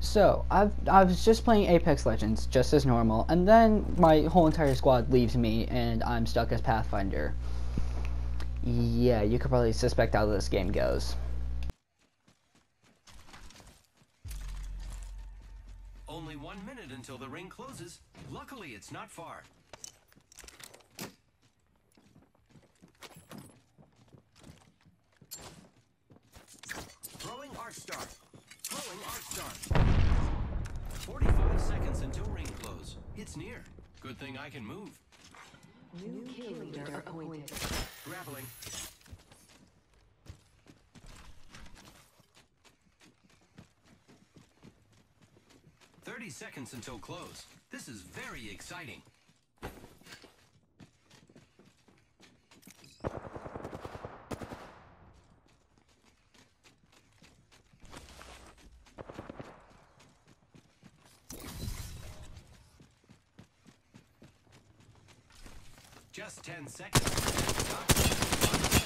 So, I've, I was just playing Apex Legends, just as normal, and then my whole entire squad leaves me, and I'm stuck as Pathfinder. Yeah, you could probably suspect how this game goes. Only one minute until the ring closes. Luckily, it's not far. Throwing Arc Star. Throwing Arc Star. It's near. Good thing I can move. New kill leader appointed. Grappling. Thirty seconds until close. This is very exciting. Just 10 seconds.